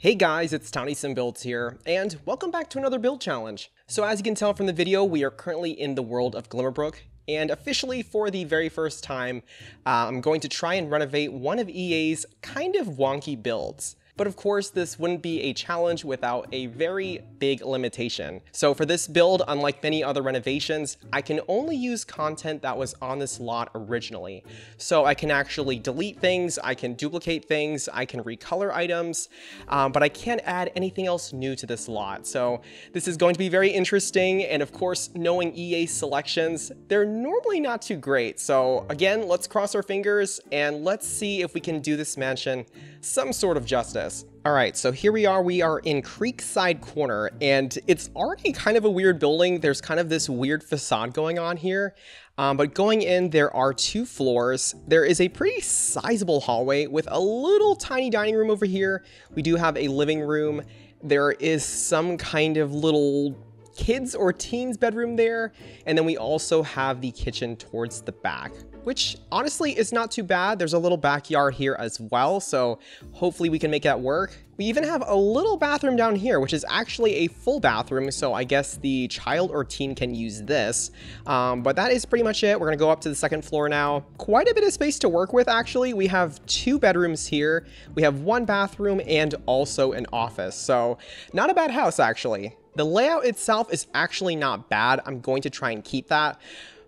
Hey guys, it's Townie Sim Builds here, and welcome back to another build challenge. So as you can tell from the video, we are currently in the world of Glimmerbrook, and officially for the very first time, uh, I'm going to try and renovate one of EA's kind of wonky builds. But of course, this wouldn't be a challenge without a very big limitation. So for this build, unlike many other renovations, I can only use content that was on this lot originally. So I can actually delete things, I can duplicate things, I can recolor items, um, but I can't add anything else new to this lot. So this is going to be very interesting. And of course, knowing EA selections, they're normally not too great. So again, let's cross our fingers and let's see if we can do this mansion some sort of justice. All right, so here we are. We are in Creekside Corner, and it's already kind of a weird building. There's kind of this weird facade going on here. Um, but going in, there are two floors. There is a pretty sizable hallway with a little tiny dining room over here. We do have a living room. There is some kind of little kids or teens bedroom there. And then we also have the kitchen towards the back, which honestly is not too bad. There's a little backyard here as well. So hopefully we can make that work. We even have a little bathroom down here, which is actually a full bathroom. So I guess the child or teen can use this. Um, but that is pretty much it. We're going to go up to the second floor now. Quite a bit of space to work with, actually. We have two bedrooms here. We have one bathroom and also an office. So not a bad house, actually. The layout itself is actually not bad. I'm going to try and keep that.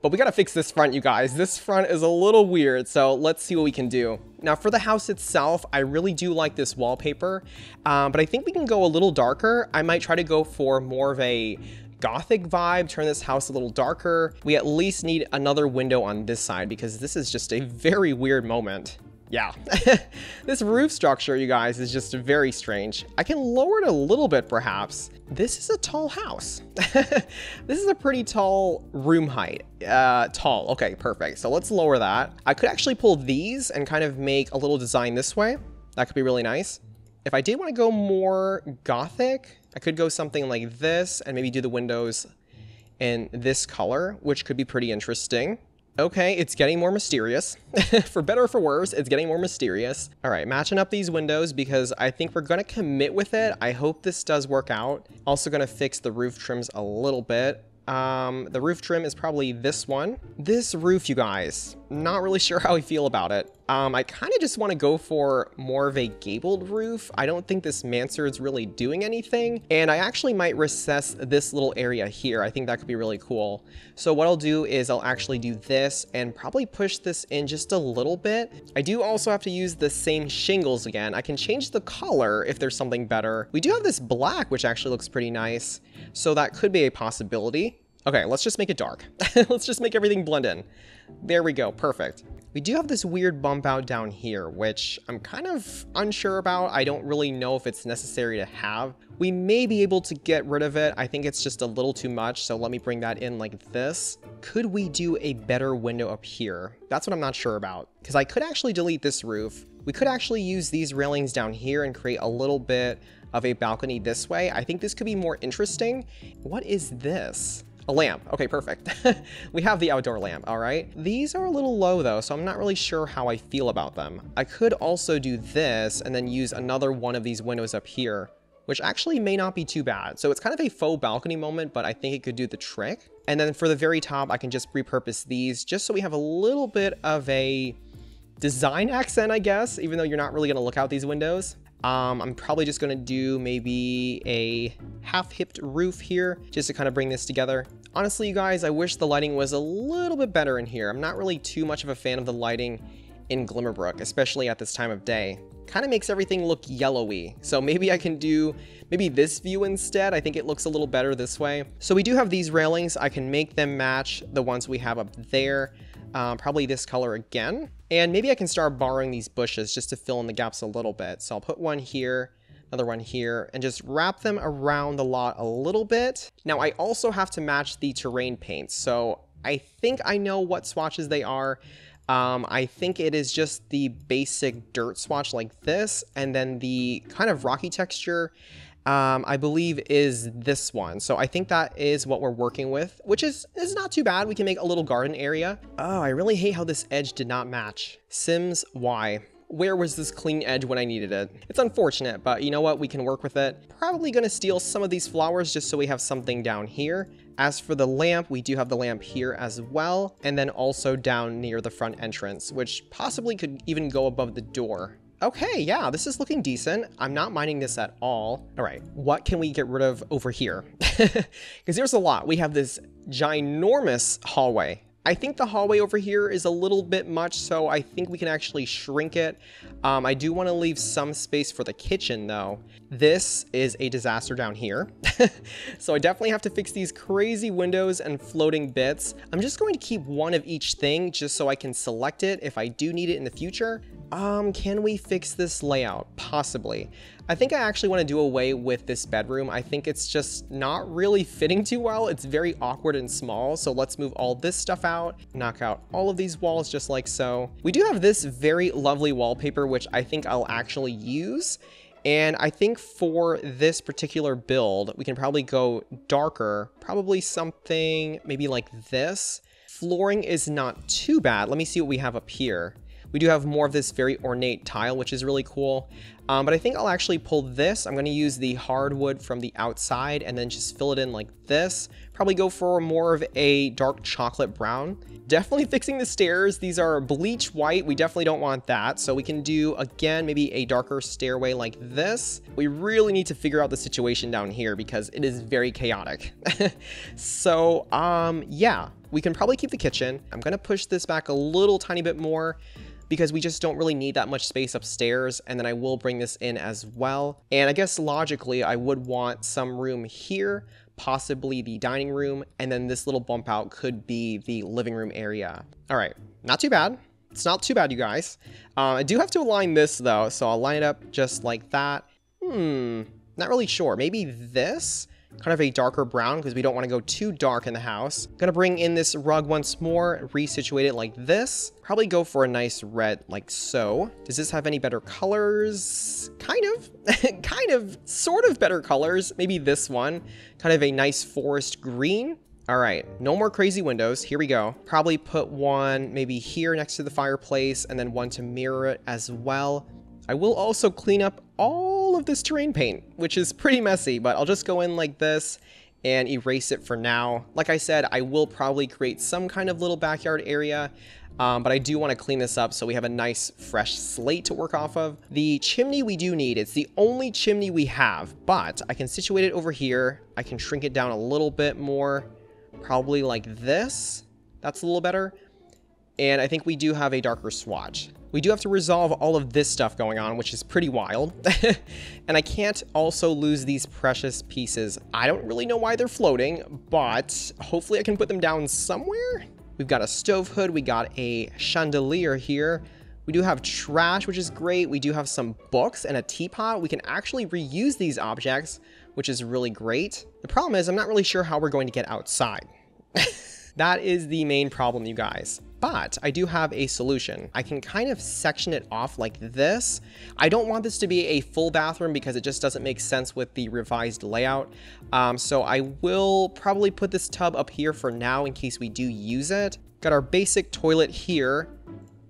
But we gotta fix this front, you guys. This front is a little weird, so let's see what we can do. Now, for the house itself, I really do like this wallpaper, um, but I think we can go a little darker. I might try to go for more of a gothic vibe, turn this house a little darker. We at least need another window on this side because this is just a very weird moment. Yeah, this roof structure, you guys, is just very strange. I can lower it a little bit, perhaps. This is a tall house. this is a pretty tall room height. Uh, tall, okay, perfect. So let's lower that. I could actually pull these and kind of make a little design this way. That could be really nice. If I did want to go more gothic, I could go something like this and maybe do the windows in this color, which could be pretty interesting. Okay, it's getting more mysterious. for better or for worse, it's getting more mysterious. All right, matching up these windows because I think we're gonna commit with it. I hope this does work out. Also gonna fix the roof trims a little bit. Um, the roof trim is probably this one. This roof, you guys, not really sure how I feel about it. Um, I kind of just want to go for more of a gabled roof. I don't think this mansard's really doing anything. And I actually might recess this little area here. I think that could be really cool. So what I'll do is I'll actually do this and probably push this in just a little bit. I do also have to use the same shingles again. I can change the color if there's something better. We do have this black, which actually looks pretty nice. So that could be a possibility. Okay, let's just make it dark. let's just make everything blend in. There we go, perfect. We do have this weird bump out down here, which I'm kind of unsure about. I don't really know if it's necessary to have. We may be able to get rid of it. I think it's just a little too much, so let me bring that in like this. Could we do a better window up here? That's what I'm not sure about, because I could actually delete this roof. We could actually use these railings down here and create a little bit of a balcony this way. I think this could be more interesting. What is this? A lamp. Okay, perfect. we have the outdoor lamp, all right? These are a little low though, so I'm not really sure how I feel about them. I could also do this and then use another one of these windows up here, which actually may not be too bad. So it's kind of a faux balcony moment, but I think it could do the trick. And then for the very top, I can just repurpose these just so we have a little bit of a design accent, I guess, even though you're not really gonna look out these windows. Um, I'm probably just going to do maybe a half-hipped roof here just to kind of bring this together. Honestly, you guys, I wish the lighting was a little bit better in here. I'm not really too much of a fan of the lighting in Glimmerbrook, especially at this time of day. Kind of makes everything look yellowy. So maybe I can do maybe this view instead. I think it looks a little better this way. So we do have these railings. I can make them match the ones we have up there. Um, probably this color again. And maybe I can start borrowing these bushes just to fill in the gaps a little bit. So I'll put one here, another one here, and just wrap them around the lot a little bit. Now I also have to match the terrain paints. So I think I know what swatches they are. Um, I think it is just the basic dirt swatch like this, and then the kind of rocky texture um, I believe is this one. So I think that is what we're working with, which is, is not too bad. We can make a little garden area. Oh, I really hate how this edge did not match. Sims Y. where was this clean edge when I needed it? It's unfortunate, but you know what? We can work with it. Probably gonna steal some of these flowers just so we have something down here. As for the lamp, we do have the lamp here as well, and then also down near the front entrance, which possibly could even go above the door. Okay, yeah, this is looking decent. I'm not minding this at all. All right, what can we get rid of over here? Because there's a lot. We have this ginormous hallway. I think the hallway over here is a little bit much, so I think we can actually shrink it. Um, I do want to leave some space for the kitchen, though. This is a disaster down here. so I definitely have to fix these crazy windows and floating bits. I'm just going to keep one of each thing just so I can select it if I do need it in the future. Um, can we fix this layout? Possibly. I think I actually want to do away with this bedroom. I think it's just not really fitting too well. It's very awkward and small. So let's move all this stuff out, knock out all of these walls just like so. We do have this very lovely wallpaper, which I think I'll actually use. And I think for this particular build, we can probably go darker, probably something maybe like this. Flooring is not too bad. Let me see what we have up here. We do have more of this very ornate tile, which is really cool. Um, but I think I'll actually pull this. I'm going to use the hardwood from the outside and then just fill it in like this. Probably go for more of a dark chocolate brown. Definitely fixing the stairs. These are bleach white. We definitely don't want that. So we can do, again, maybe a darker stairway like this. We really need to figure out the situation down here because it is very chaotic. so, um, yeah, we can probably keep the kitchen. I'm going to push this back a little tiny bit more because we just don't really need that much space upstairs. And then I will bring this in as well. And I guess logically, I would want some room here, possibly the dining room, and then this little bump out could be the living room area. All right, not too bad. It's not too bad, you guys. Uh, I do have to align this though, so I'll line it up just like that. Hmm, not really sure. Maybe this? Kind of a darker brown because we don't want to go too dark in the house. Gonna bring in this rug once more, resituate it like this. Probably go for a nice red like so. Does this have any better colors? Kind of, kind of, sort of better colors. Maybe this one, kind of a nice forest green. All right, no more crazy windows. Here we go. Probably put one maybe here next to the fireplace and then one to mirror it as well. I will also clean up all of this terrain paint, which is pretty messy, but I'll just go in like this and erase it for now. Like I said, I will probably create some kind of little backyard area, um, but I do want to clean this up so we have a nice fresh slate to work off of. The chimney we do need, it's the only chimney we have, but I can situate it over here. I can shrink it down a little bit more, probably like this. That's a little better. And I think we do have a darker swatch we do have to resolve all of this stuff going on, which is pretty wild. and I can't also lose these precious pieces. I don't really know why they're floating, but hopefully I can put them down somewhere. We've got a stove hood, we got a chandelier here. We do have trash, which is great. We do have some books and a teapot. We can actually reuse these objects, which is really great. The problem is I'm not really sure how we're going to get outside. that is the main problem, you guys but I do have a solution. I can kind of section it off like this. I don't want this to be a full bathroom because it just doesn't make sense with the revised layout. Um, so I will probably put this tub up here for now in case we do use it. Got our basic toilet here.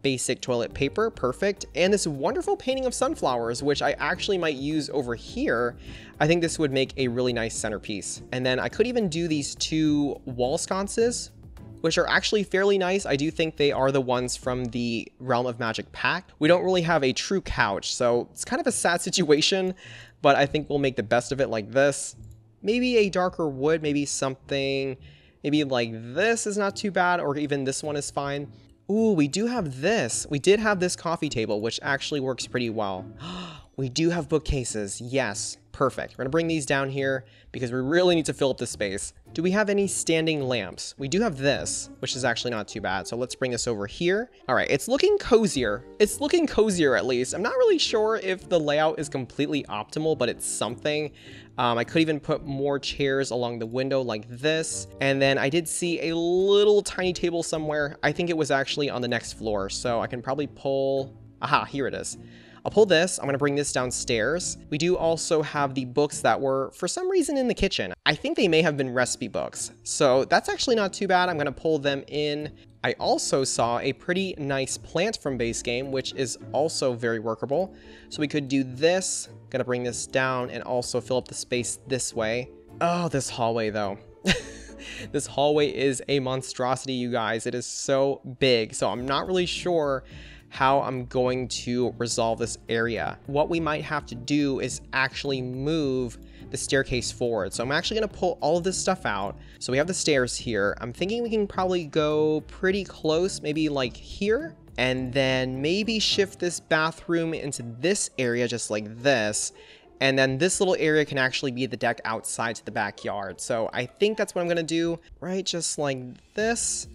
Basic toilet paper, perfect. And this wonderful painting of sunflowers, which I actually might use over here. I think this would make a really nice centerpiece. And then I could even do these two wall sconces which are actually fairly nice. I do think they are the ones from the Realm of Magic pack. We don't really have a true couch, so it's kind of a sad situation, but I think we'll make the best of it like this. Maybe a darker wood, maybe something, maybe like this is not too bad, or even this one is fine. Ooh, we do have this. We did have this coffee table, which actually works pretty well. we do have bookcases, yes. Perfect. We're gonna bring these down here because we really need to fill up the space. Do we have any standing lamps? We do have this, which is actually not too bad. So let's bring this over here. All right, it's looking cozier. It's looking cozier at least. I'm not really sure if the layout is completely optimal, but it's something. Um, I could even put more chairs along the window like this. And then I did see a little tiny table somewhere. I think it was actually on the next floor. So I can probably pull, aha, here it is. I'll pull this, I'm gonna bring this downstairs. We do also have the books that were, for some reason, in the kitchen. I think they may have been recipe books. So that's actually not too bad. I'm gonna pull them in. I also saw a pretty nice plant from base game, which is also very workable. So we could do this, gonna bring this down and also fill up the space this way. Oh, this hallway though. this hallway is a monstrosity, you guys. It is so big. So I'm not really sure how I'm going to resolve this area. What we might have to do is actually move the staircase forward. So I'm actually going to pull all of this stuff out. So we have the stairs here. I'm thinking we can probably go pretty close, maybe like here. And then maybe shift this bathroom into this area just like this. And then this little area can actually be the deck outside to the backyard. So I think that's what I'm going to do, right? Just like this.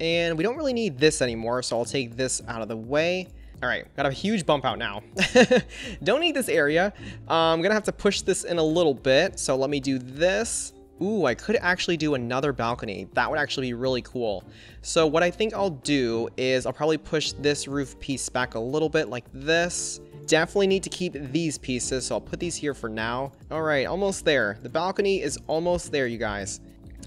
And we don't really need this anymore, so I'll take this out of the way. All right, got a huge bump out now. don't need this area. Uh, I'm gonna have to push this in a little bit, so let me do this. Ooh, I could actually do another balcony. That would actually be really cool. So what I think I'll do is I'll probably push this roof piece back a little bit like this. Definitely need to keep these pieces, so I'll put these here for now. All right, almost there. The balcony is almost there, you guys.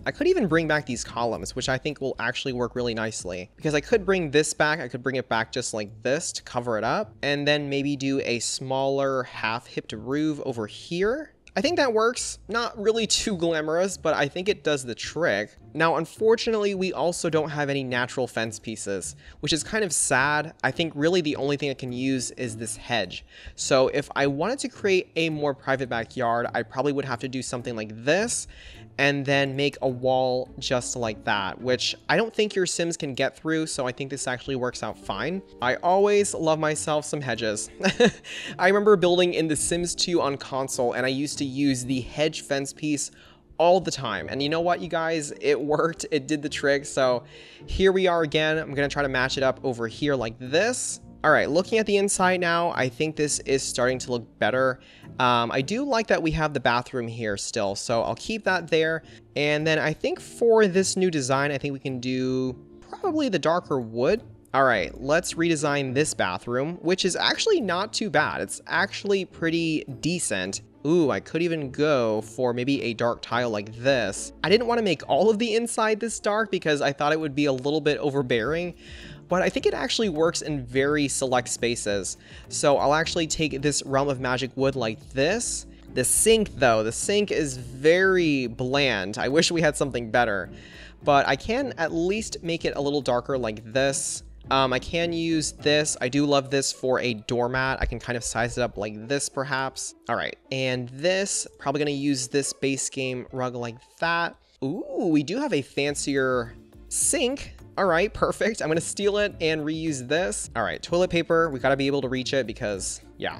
I could even bring back these columns, which I think will actually work really nicely. Because I could bring this back, I could bring it back just like this to cover it up, and then maybe do a smaller half-hipped roof over here. I think that works. Not really too glamorous, but I think it does the trick. Now, unfortunately, we also don't have any natural fence pieces, which is kind of sad. I think really the only thing I can use is this hedge. So if I wanted to create a more private backyard, I probably would have to do something like this, and then make a wall just like that, which I don't think your Sims can get through, so I think this actually works out fine. I always love myself some hedges. I remember building in The Sims 2 on console, and I used to use the hedge fence piece all the time. And you know what, you guys? It worked. It did the trick. So here we are again. I'm going to try to match it up over here like this. All right, looking at the inside now, I think this is starting to look better. Um, I do like that we have the bathroom here still, so I'll keep that there. And then I think for this new design, I think we can do probably the darker wood. All right, let's redesign this bathroom, which is actually not too bad. It's actually pretty decent. Ooh, I could even go for maybe a dark tile like this. I didn't want to make all of the inside this dark because I thought it would be a little bit overbearing, but I think it actually works in very select spaces. So I'll actually take this Realm of Magic wood like this. The sink though, the sink is very bland. I wish we had something better, but I can at least make it a little darker like this. Um, I can use this. I do love this for a doormat. I can kind of size it up like this perhaps. All right, and this, probably gonna use this base game rug like that. Ooh, we do have a fancier sink all right, perfect. I'm gonna steal it and reuse this. All right, toilet paper, we gotta be able to reach it because, yeah,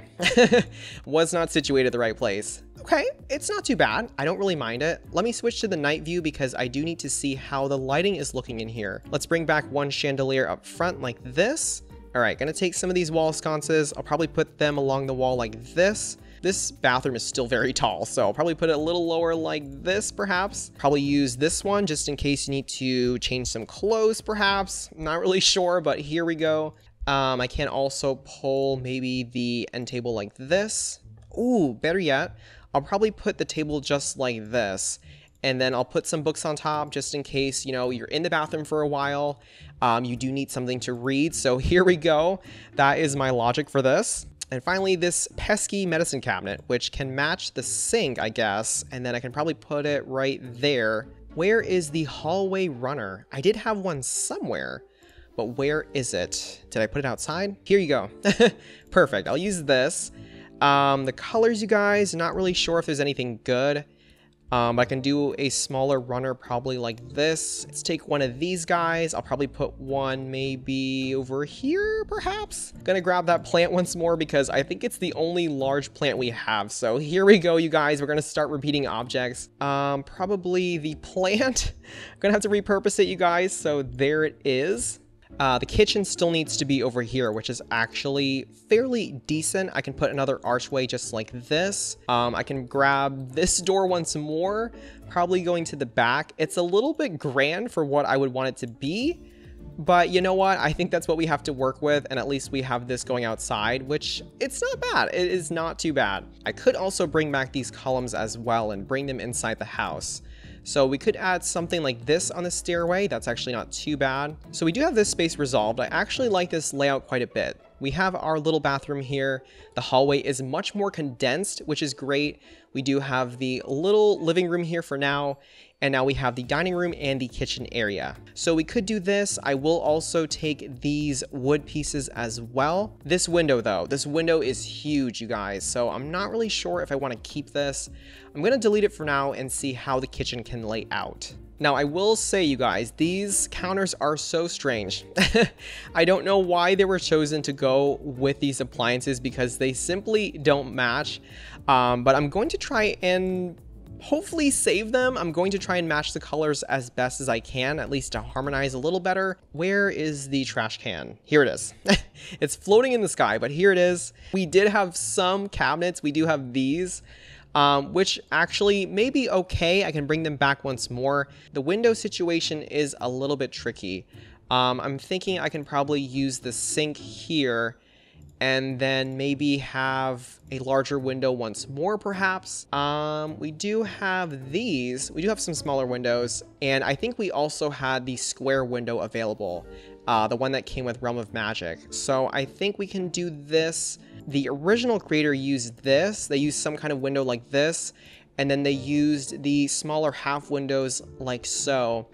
was not situated the right place. Okay, it's not too bad. I don't really mind it. Let me switch to the night view because I do need to see how the lighting is looking in here. Let's bring back one chandelier up front like this. All right, gonna take some of these wall sconces. I'll probably put them along the wall like this. This bathroom is still very tall, so I'll probably put it a little lower like this, perhaps. Probably use this one just in case you need to change some clothes, perhaps. not really sure, but here we go. Um, I can also pull maybe the end table like this. Ooh, better yet, I'll probably put the table just like this and then I'll put some books on top just in case, you know, you're in the bathroom for a while. Um, you do need something to read. So here we go. That is my logic for this. And finally, this pesky medicine cabinet, which can match the sink, I guess, and then I can probably put it right there. Where is the hallway runner? I did have one somewhere, but where is it? Did I put it outside? Here you go. Perfect, I'll use this. Um, the colors, you guys, not really sure if there's anything good. Um, I can do a smaller runner probably like this. Let's take one of these guys. I'll probably put one maybe over here, perhaps? Gonna grab that plant once more because I think it's the only large plant we have. So here we go, you guys. We're gonna start repeating objects. Um, probably the plant. Gonna have to repurpose it, you guys. So there it is. Uh, the kitchen still needs to be over here, which is actually fairly decent. I can put another archway just like this. Um, I can grab this door once more, probably going to the back. It's a little bit grand for what I would want it to be, But you know what? I think that's what we have to work with, and at least we have this going outside, which it's not bad. It is not too bad. I could also bring back these columns as well and bring them inside the house. So we could add something like this on the stairway. That's actually not too bad. So we do have this space resolved. I actually like this layout quite a bit. We have our little bathroom here. The hallway is much more condensed, which is great. We do have the little living room here for now, and now we have the dining room and the kitchen area. So we could do this. I will also take these wood pieces as well. This window though, this window is huge, you guys. So I'm not really sure if I want to keep this. I'm to delete it for now and see how the kitchen can lay out. Now, I will say, you guys, these counters are so strange. I don't know why they were chosen to go with these appliances because they simply don't match. Um, but I'm going to try and hopefully save them. I'm going to try and match the colors as best as I can, at least to harmonize a little better. Where is the trash can? Here it is. it's floating in the sky, but here it is. We did have some cabinets. We do have these. Um, which actually may be okay. I can bring them back once more. The window situation is a little bit tricky. Um, I'm thinking I can probably use the sink here and then maybe have a larger window once more perhaps. Um, we do have these, we do have some smaller windows, and I think we also had the square window available, uh, the one that came with Realm of Magic. So I think we can do this. The original creator used this, they used some kind of window like this, and then they used the smaller half windows like so,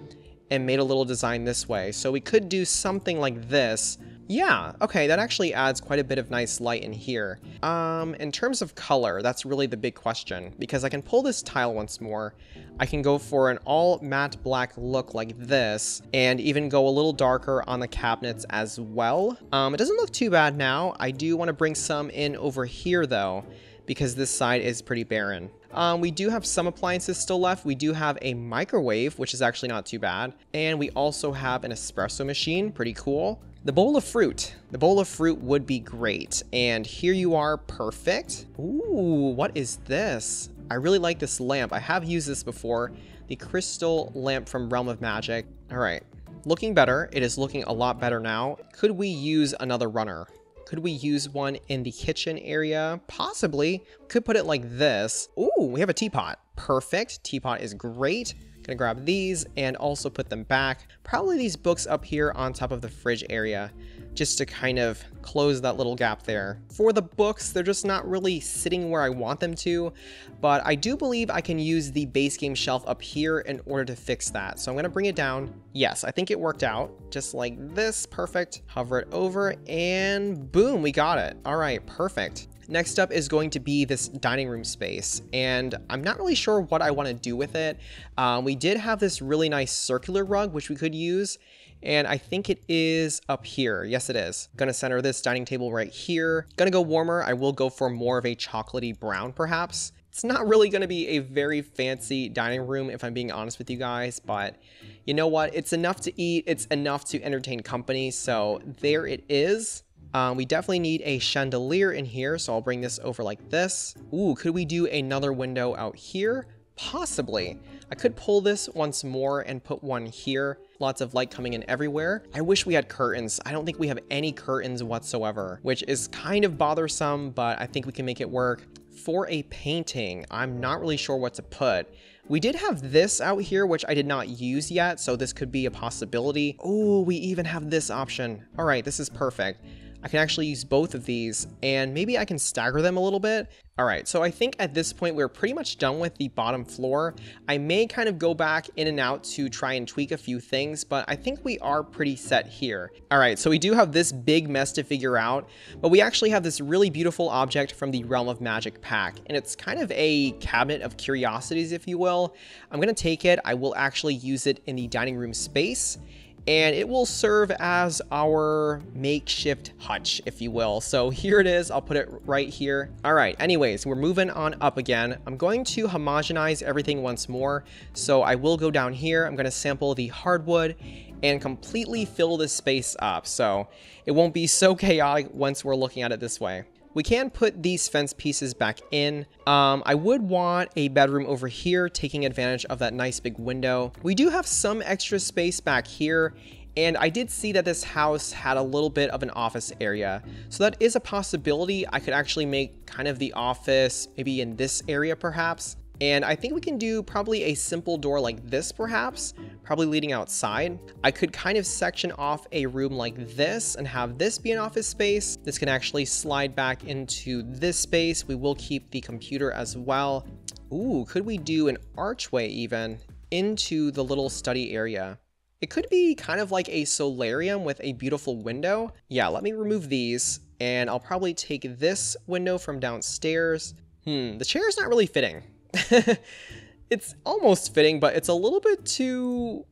and made a little design this way. So we could do something like this, yeah, okay, that actually adds quite a bit of nice light in here. Um, in terms of color, that's really the big question, because I can pull this tile once more, I can go for an all matte black look like this, and even go a little darker on the cabinets as well. Um, it doesn't look too bad now, I do want to bring some in over here though, because this side is pretty barren. Um, we do have some appliances still left. We do have a microwave, which is actually not too bad. And we also have an espresso machine, pretty cool. The bowl of fruit. The bowl of fruit would be great. And here you are, perfect. Ooh, what is this? I really like this lamp. I have used this before. The crystal lamp from Realm of Magic. All right, looking better. It is looking a lot better now. Could we use another runner? Could we use one in the kitchen area? Possibly. Could put it like this. Ooh, we have a teapot. Perfect. Teapot is great. Gonna grab these and also put them back. Probably these books up here on top of the fridge area just to kind of close that little gap there. For the books, they're just not really sitting where I want them to, but I do believe I can use the base game shelf up here in order to fix that. So I'm gonna bring it down. Yes, I think it worked out, just like this, perfect. Hover it over and boom, we got it. All right, perfect. Next up is going to be this dining room space, and I'm not really sure what I want to do with it. Um, we did have this really nice circular rug, which we could use, and I think it is up here. Yes, it is. Gonna center this dining table right here. Gonna go warmer. I will go for more of a chocolatey brown, perhaps. It's not really gonna be a very fancy dining room, if I'm being honest with you guys, but you know what? It's enough to eat. It's enough to entertain company, so there it is. Um, we definitely need a chandelier in here, so I'll bring this over like this. Ooh, could we do another window out here? Possibly. I could pull this once more and put one here. Lots of light coming in everywhere. I wish we had curtains. I don't think we have any curtains whatsoever, which is kind of bothersome, but I think we can make it work. For a painting, I'm not really sure what to put. We did have this out here, which I did not use yet, so this could be a possibility. Oh, we even have this option. All right, this is perfect. I can actually use both of these and maybe I can stagger them a little bit. All right, so I think at this point we're pretty much done with the bottom floor. I may kind of go back in and out to try and tweak a few things, but I think we are pretty set here. All right, so we do have this big mess to figure out, but we actually have this really beautiful object from the Realm of Magic pack, and it's kind of a cabinet of curiosities, if you will. I'm gonna take it, I will actually use it in the dining room space, and it will serve as our makeshift hutch, if you will. So here it is, I'll put it right here. All right, anyways, we're moving on up again. I'm going to homogenize everything once more. So I will go down here, I'm gonna sample the hardwood and completely fill this space up. So it won't be so chaotic once we're looking at it this way. We can put these fence pieces back in. Um, I would want a bedroom over here, taking advantage of that nice big window. We do have some extra space back here, And I did see that this house had a little bit of an office area. So that is a possibility. I could actually make kind of the office maybe in this area perhaps. And I think we can do probably a simple door like this perhaps, probably leading outside. I could kind of section off a room like this and have this be an office space. This can actually slide back into this space. We will keep the computer as well. Ooh, could we do an archway even into the little study area? It could be kind of like a solarium with a beautiful window. Yeah, let me remove these and I'll probably take this window from downstairs. Hmm, the chair is not really fitting. it's almost fitting, but it's a little bit too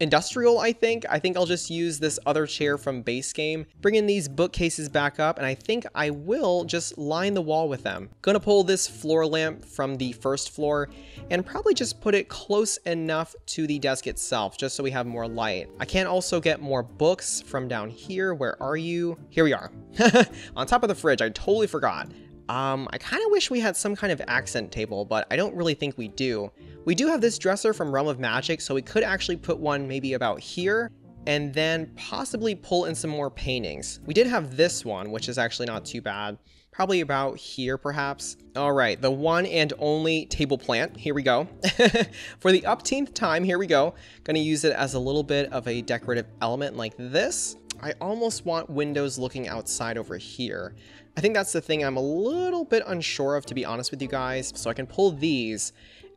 industrial, I think. I think I'll just use this other chair from base game, bring in these bookcases back up, and I think I will just line the wall with them. Gonna pull this floor lamp from the first floor and probably just put it close enough to the desk itself, just so we have more light. I can also get more books from down here. Where are you? Here we are. On top of the fridge, I totally forgot. Um, I kind of wish we had some kind of accent table, but I don't really think we do. We do have this dresser from Realm of Magic, so we could actually put one maybe about here, and then possibly pull in some more paintings. We did have this one, which is actually not too bad. Probably about here, perhaps. All right, the one and only table plant. Here we go. For the upteenth time, here we go. Gonna use it as a little bit of a decorative element like this. I almost want windows looking outside over here. I think that's the thing I'm a little bit unsure of, to be honest with you guys. So I can pull these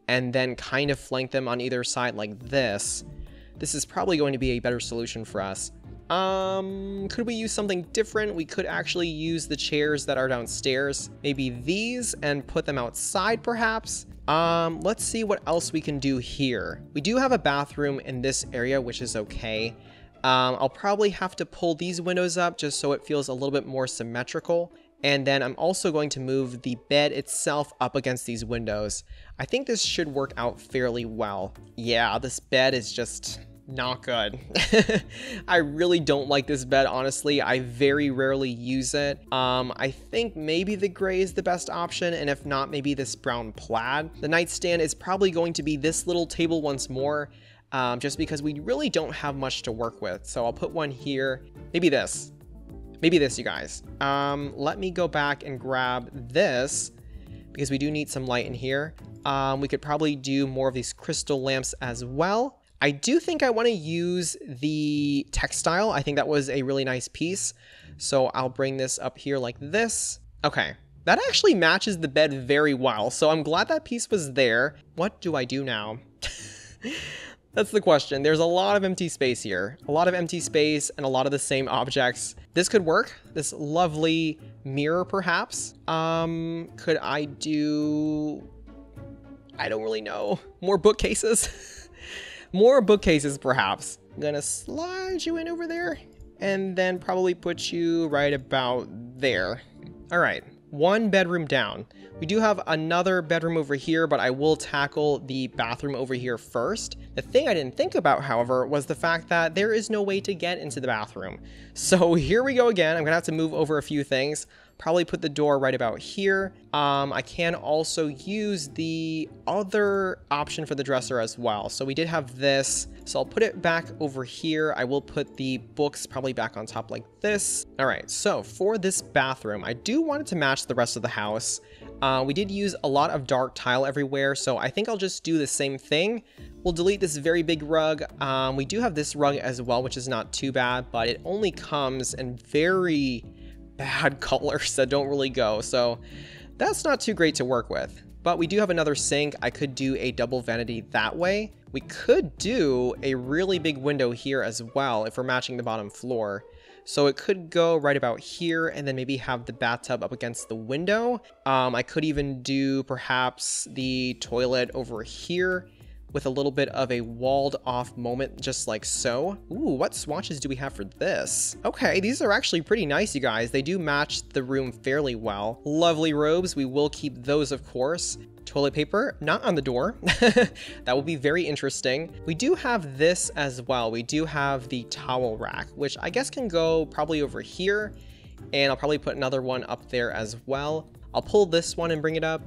and then kind of flank them on either side like this. This is probably going to be a better solution for us. Um, could we use something different? We could actually use the chairs that are downstairs. Maybe these and put them outside perhaps. Um, let's see what else we can do here. We do have a bathroom in this area, which is okay. Um, I'll probably have to pull these windows up just so it feels a little bit more symmetrical. And then I'm also going to move the bed itself up against these windows. I think this should work out fairly well. Yeah, this bed is just not good. I really don't like this bed, honestly. I very rarely use it. Um, I think maybe the gray is the best option, and if not, maybe this brown plaid. The nightstand is probably going to be this little table once more, um, just because we really don't have much to work with. So I'll put one here, maybe this. Maybe this, you guys. Um, let me go back and grab this because we do need some light in here. Um, we could probably do more of these crystal lamps as well. I do think I want to use the textile. I think that was a really nice piece. So I'll bring this up here like this. Okay, that actually matches the bed very well. So I'm glad that piece was there. What do I do now? That's the question. There's a lot of empty space here. A lot of empty space and a lot of the same objects. This could work. This lovely mirror, perhaps. Um, could I do... I don't really know. More bookcases? More bookcases, perhaps. I'm gonna slide you in over there and then probably put you right about there. All right, one bedroom down. We do have another bedroom over here, but I will tackle the bathroom over here first. The thing I didn't think about, however, was the fact that there is no way to get into the bathroom. So here we go again. I'm gonna have to move over a few things probably put the door right about here. Um, I can also use the other option for the dresser as well. So we did have this, so I'll put it back over here. I will put the books probably back on top like this. All right, so for this bathroom, I do want it to match the rest of the house. Uh, we did use a lot of dark tile everywhere, so I think I'll just do the same thing. We'll delete this very big rug. Um, we do have this rug as well, which is not too bad, but it only comes in very bad colors that don't really go. So that's not too great to work with. But we do have another sink. I could do a double vanity that way. We could do a really big window here as well if we're matching the bottom floor. So it could go right about here and then maybe have the bathtub up against the window. Um, I could even do perhaps the toilet over here with a little bit of a walled off moment just like so. Ooh, what swatches do we have for this? Okay, these are actually pretty nice, you guys. They do match the room fairly well. Lovely robes, we will keep those of course. Toilet paper, not on the door. that will be very interesting. We do have this as well. We do have the towel rack, which I guess can go probably over here. And I'll probably put another one up there as well. I'll pull this one and bring it up.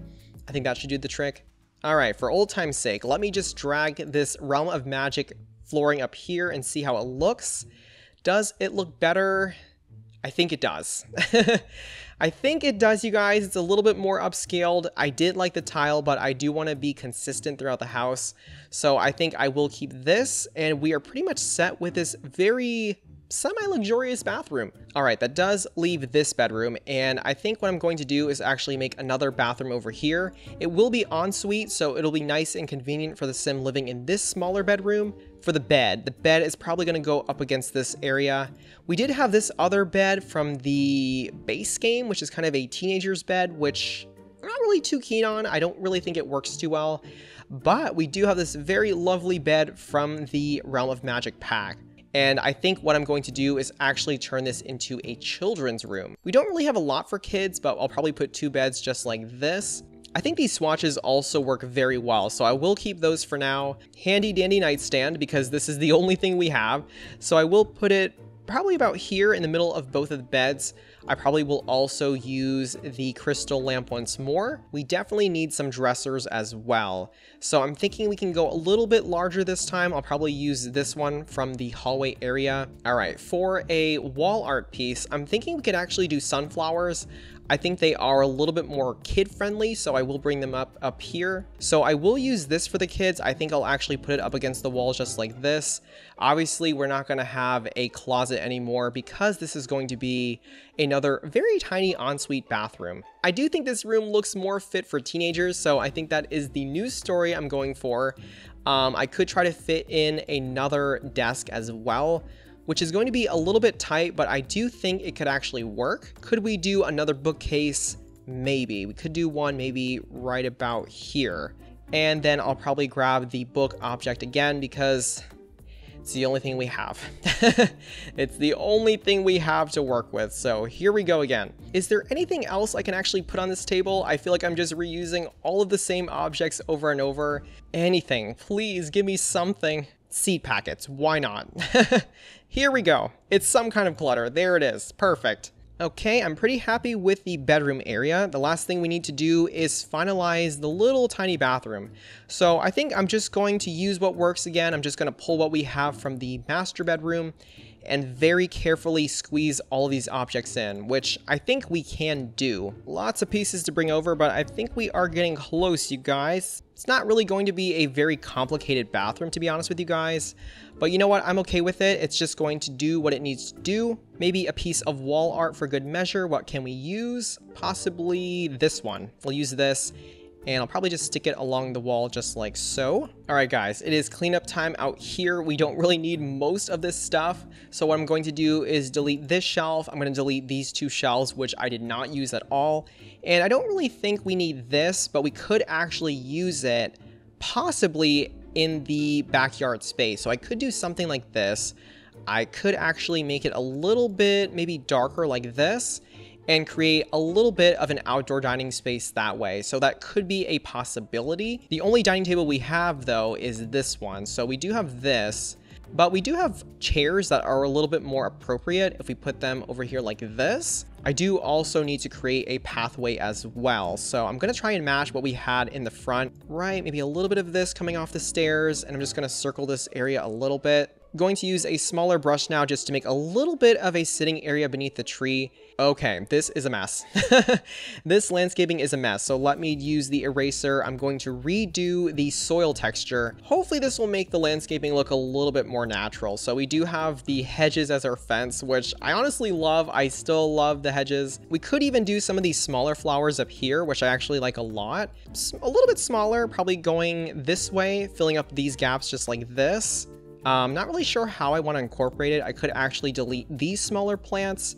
I think that should do the trick. All right, for old time's sake, let me just drag this Realm of Magic flooring up here and see how it looks. Does it look better? I think it does. I think it does, you guys. It's a little bit more upscaled. I did like the tile, but I do want to be consistent throughout the house. So I think I will keep this, and we are pretty much set with this very semi-luxurious bathroom. All right, that does leave this bedroom, and I think what I'm going to do is actually make another bathroom over here. It will be ensuite, so it'll be nice and convenient for the sim living in this smaller bedroom. For the bed, the bed is probably going to go up against this area. We did have this other bed from the base game, which is kind of a teenager's bed, which I'm not really too keen on. I don't really think it works too well. But we do have this very lovely bed from the Realm of Magic pack. And I think what I'm going to do is actually turn this into a children's room. We don't really have a lot for kids, but I'll probably put two beds just like this. I think these swatches also work very well, so I will keep those for now. Handy dandy nightstand, because this is the only thing we have. So I will put it probably about here in the middle of both of the beds. I probably will also use the crystal lamp once more. We definitely need some dressers as well. So I'm thinking we can go a little bit larger this time. I'll probably use this one from the hallway area. All right, for a wall art piece, I'm thinking we could actually do sunflowers. I think they are a little bit more kid friendly, so I will bring them up up here. So I will use this for the kids. I think I'll actually put it up against the wall just like this. Obviously, we're not going to have a closet anymore because this is going to be another very tiny ensuite bathroom. I do think this room looks more fit for teenagers, so I think that is the new story I'm going for. Um, I could try to fit in another desk as well, which is going to be a little bit tight, but I do think it could actually work. Could we do another bookcase? Maybe. We could do one maybe right about here. And then I'll probably grab the book object again because it's the only thing we have. it's the only thing we have to work with, so here we go again. Is there anything else I can actually put on this table? I feel like I'm just reusing all of the same objects over and over. Anything, please give me something seed packets. Why not? Here we go. It's some kind of clutter. There it is. Perfect. Okay, I'm pretty happy with the bedroom area. The last thing we need to do is finalize the little tiny bathroom. So I think I'm just going to use what works again. I'm just going to pull what we have from the master bedroom and very carefully squeeze all these objects in, which I think we can do. Lots of pieces to bring over, but I think we are getting close, you guys. It's not really going to be a very complicated bathroom, to be honest with you guys. But you know what? I'm okay with it. It's just going to do what it needs to do. Maybe a piece of wall art for good measure. What can we use? Possibly this one. We'll use this and I'll probably just stick it along the wall just like so. All right, guys, it is cleanup time out here. We don't really need most of this stuff. So what I'm going to do is delete this shelf. I'm going to delete these two shelves, which I did not use at all. And I don't really think we need this, but we could actually use it possibly in the backyard space. So I could do something like this. I could actually make it a little bit maybe darker like this and create a little bit of an outdoor dining space that way. So that could be a possibility. The only dining table we have though is this one. So we do have this, but we do have chairs that are a little bit more appropriate if we put them over here like this. I do also need to create a pathway as well. So I'm gonna try and match what we had in the front, right? Maybe a little bit of this coming off the stairs and I'm just gonna circle this area a little bit going to use a smaller brush now just to make a little bit of a sitting area beneath the tree. Okay, this is a mess. this landscaping is a mess, so let me use the eraser. I'm going to redo the soil texture. Hopefully this will make the landscaping look a little bit more natural. So we do have the hedges as our fence, which I honestly love. I still love the hedges. We could even do some of these smaller flowers up here, which I actually like a lot. A little bit smaller, probably going this way, filling up these gaps just like this. Um, not really sure how I want to incorporate it. I could actually delete these smaller plants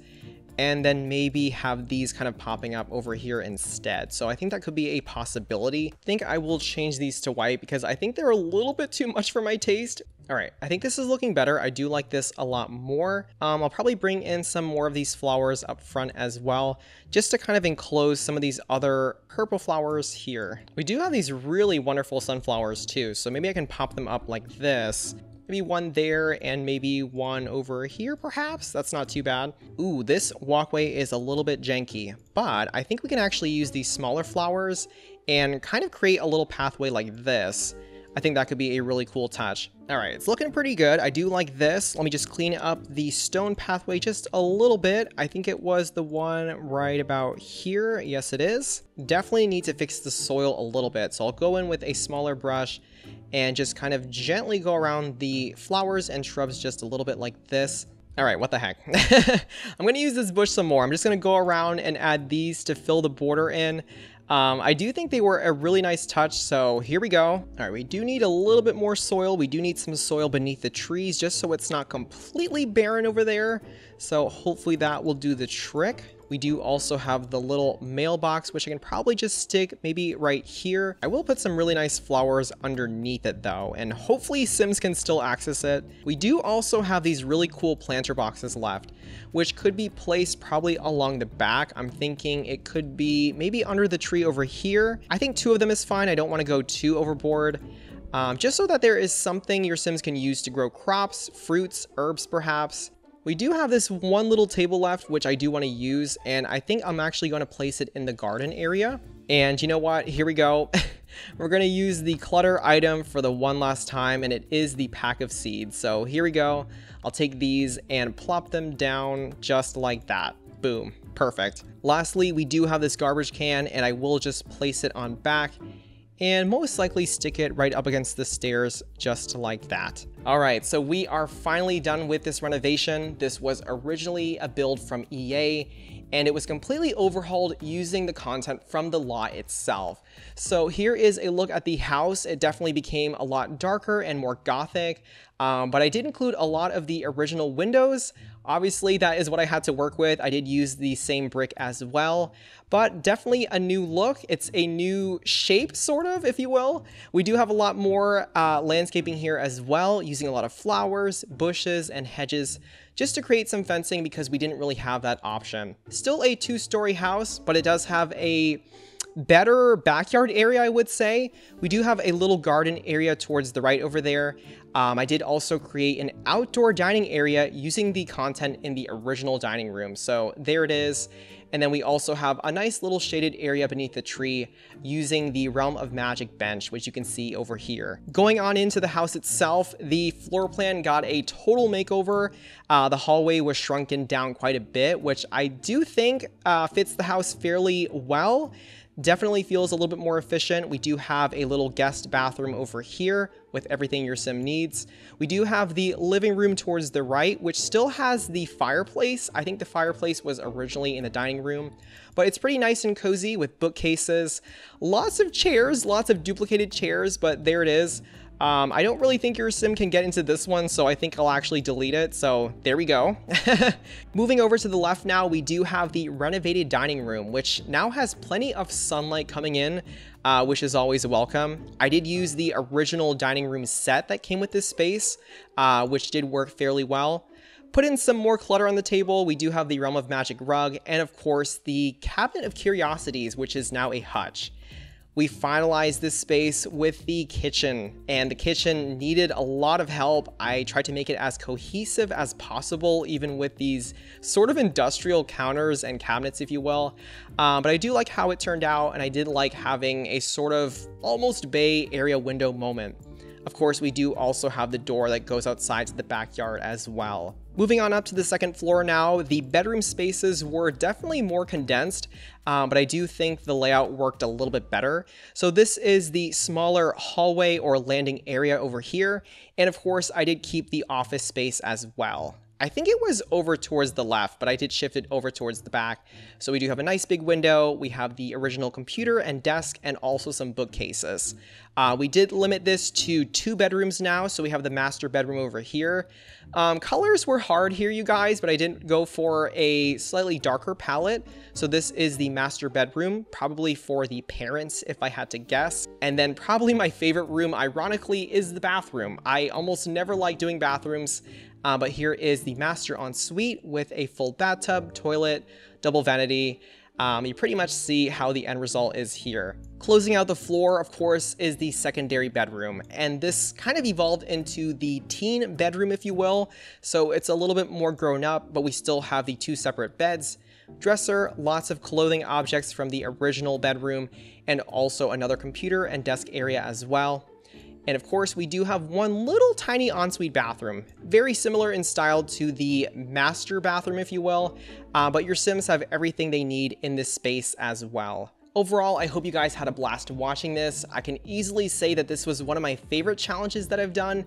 and then maybe have these kind of popping up over here instead. So I think that could be a possibility. I think I will change these to white because I think they're a little bit too much for my taste. All right, I think this is looking better. I do like this a lot more. Um, I'll probably bring in some more of these flowers up front as well, just to kind of enclose some of these other purple flowers here. We do have these really wonderful sunflowers too, so maybe I can pop them up like this Maybe one there and maybe one over here, perhaps? That's not too bad. Ooh, this walkway is a little bit janky, but I think we can actually use these smaller flowers and kind of create a little pathway like this. I think that could be a really cool touch. All right, it's looking pretty good. I do like this. Let me just clean up the stone pathway just a little bit. I think it was the one right about here. Yes, it is. Definitely need to fix the soil a little bit. So I'll go in with a smaller brush and just kind of gently go around the flowers and shrubs just a little bit like this. All right, what the heck? I'm going to use this bush some more. I'm just going to go around and add these to fill the border in. Um, I do think they were a really nice touch, so here we go. All right, we do need a little bit more soil. We do need some soil beneath the trees just so it's not completely barren over there. So hopefully that will do the trick. We do also have the little mailbox, which I can probably just stick maybe right here. I will put some really nice flowers underneath it though, and hopefully Sims can still access it. We do also have these really cool planter boxes left, which could be placed probably along the back. I'm thinking it could be maybe under the tree over here. I think two of them is fine. I don't want to go too overboard. Um, just so that there is something your Sims can use to grow crops, fruits, herbs perhaps. We do have this one little table left, which I do want to use, and I think I'm actually going to place it in the garden area. And you know what? Here we go. We're going to use the clutter item for the one last time, and it is the pack of seeds. So here we go. I'll take these and plop them down just like that. Boom. Perfect. Lastly, we do have this garbage can, and I will just place it on back and most likely stick it right up against the stairs just like that. All right, so we are finally done with this renovation. This was originally a build from EA and it was completely overhauled using the content from the lot itself. So here is a look at the house. It definitely became a lot darker and more gothic, um, but I did include a lot of the original windows. Obviously, that is what I had to work with. I did use the same brick as well, but definitely a new look. It's a new shape, sort of, if you will. We do have a lot more uh, landscaping here as well, using a lot of flowers, bushes, and hedges just to create some fencing because we didn't really have that option. Still a two-story house, but it does have a better backyard area, I would say. We do have a little garden area towards the right over there. Um, I did also create an outdoor dining area using the content in the original dining room. So there it is. And then we also have a nice little shaded area beneath the tree using the Realm of Magic bench, which you can see over here. Going on into the house itself, the floor plan got a total makeover. Uh, the hallway was shrunken down quite a bit, which I do think uh, fits the house fairly well. Definitely feels a little bit more efficient. We do have a little guest bathroom over here with everything your sim needs. We do have the living room towards the right, which still has the fireplace. I think the fireplace was originally in the dining room, but it's pretty nice and cozy with bookcases, lots of chairs, lots of duplicated chairs, but there it is. Um, I don't really think your sim can get into this one, so I think I'll actually delete it. So there we go. Moving over to the left now, we do have the renovated dining room, which now has plenty of sunlight coming in, uh, which is always welcome. I did use the original dining room set that came with this space, uh, which did work fairly well. Put in some more clutter on the table. We do have the Realm of Magic rug, and of course, the Cabinet of Curiosities, which is now a hutch we finalized this space with the kitchen and the kitchen needed a lot of help. I tried to make it as cohesive as possible, even with these sort of industrial counters and cabinets, if you will. Um, but I do like how it turned out and I did like having a sort of almost bay area window moment. Of course, we do also have the door that goes outside to the backyard as well. Moving on up to the second floor now, the bedroom spaces were definitely more condensed, um, but I do think the layout worked a little bit better. So this is the smaller hallway or landing area over here, and of course I did keep the office space as well. I think it was over towards the left, but I did shift it over towards the back. So we do have a nice big window. We have the original computer and desk and also some bookcases. Uh, we did limit this to two bedrooms now, so we have the master bedroom over here. Um, colors were hard here, you guys, but I didn't go for a slightly darker palette. So this is the master bedroom, probably for the parents, if I had to guess. And then probably my favorite room, ironically, is the bathroom. I almost never like doing bathrooms. Uh, but here is the master ensuite with a full bathtub, toilet, double vanity. Um, you pretty much see how the end result is here. Closing out the floor, of course, is the secondary bedroom, and this kind of evolved into the teen bedroom, if you will. So it's a little bit more grown up, but we still have the two separate beds, dresser, lots of clothing objects from the original bedroom, and also another computer and desk area as well. And of course, we do have one little tiny ensuite bathroom, very similar in style to the master bathroom, if you will, uh, but your Sims have everything they need in this space as well. Overall, I hope you guys had a blast watching this. I can easily say that this was one of my favorite challenges that I've done.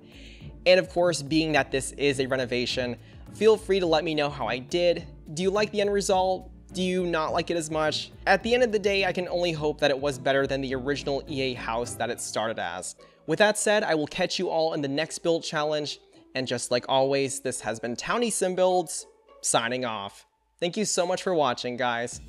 And of course, being that this is a renovation, feel free to let me know how I did. Do you like the end result? Do you not like it as much? At the end of the day, I can only hope that it was better than the original EA house that it started as. With that said, I will catch you all in the next build challenge, and just like always, this has been Townie Sim Builds, signing off. Thank you so much for watching, guys.